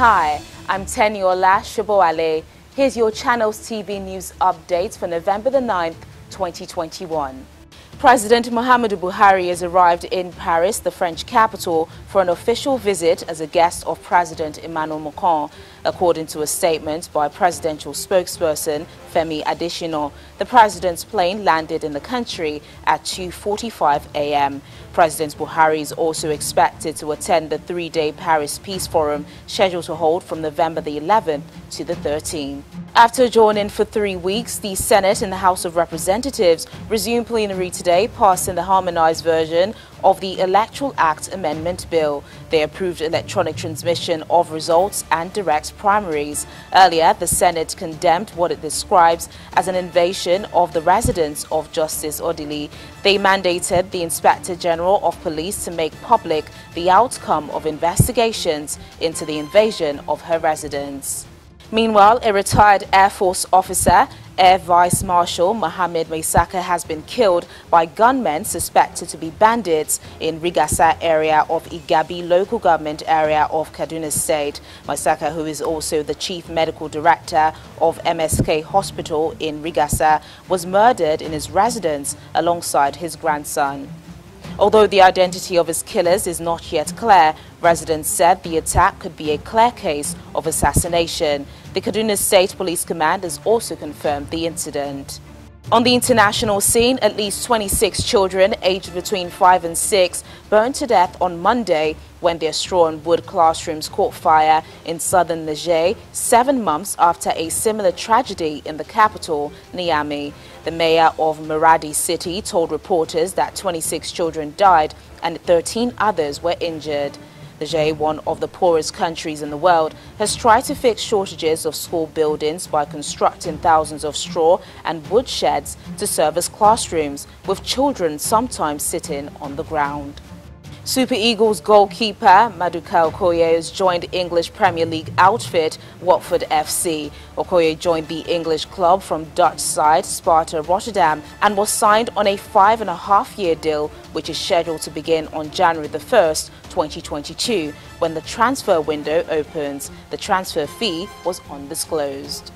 Hi, I'm Teniola Shoboale. Here's your Channels TV news update for November the 9th, 2021. President Muhammadu Buhari has arrived in Paris, the French capital, for an official visit as a guest of President Emmanuel Macron. According to a statement by presidential spokesperson Femi Adesina, the president's plane landed in the country at 2.45 a.m. President Buhari is also expected to attend the three-day Paris Peace Forum scheduled to hold from November the 11th to the 13th. After adjourning for three weeks, the Senate and the House of Representatives resumed plenary today, passing the harmonized version of the Electoral Act Amendment Bill. They approved electronic transmission of results and direct primaries. Earlier, the Senate condemned what it describes as an invasion of the residence of Justice Odili. They mandated the Inspector General of Police to make public the outcome of investigations into the invasion of her residence. Meanwhile, a retired Air Force officer, Air Vice Marshal Mohammed Maisaka has been killed by gunmen suspected to be bandits in Rigasa area of Igabi local government area of Kaduna State. Maisaka, who is also the chief medical director of MSK Hospital in Rigasa, was murdered in his residence alongside his grandson. Although the identity of his killers is not yet clear, residents said the attack could be a clear case of assassination. The Kaduna State Police Command has also confirmed the incident. On the international scene, at least 26 children aged between 5 and 6 burned to death on Monday when their straw and wood classrooms caught fire in southern Niger, seven months after a similar tragedy in the capital, Niamey. The mayor of Maradi city told reporters that 26 children died and 13 others were injured. Niger, one of the poorest countries in the world, has tried to fix shortages of school buildings by constructing thousands of straw and wood sheds to serve as classrooms, with children sometimes sitting on the ground. Super Eagles goalkeeper Maduka Okoye has joined English Premier League outfit Watford FC. Okoye joined the English club from Dutch side Sparta Rotterdam and was signed on a five and a half year deal which is scheduled to begin on January the 1st, 2022 when the transfer window opens. The transfer fee was undisclosed.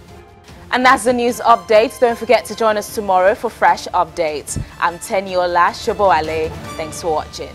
And that's the news update. Don't forget to join us tomorrow for fresh updates. I'm Teniola Shoboale. Thanks for watching.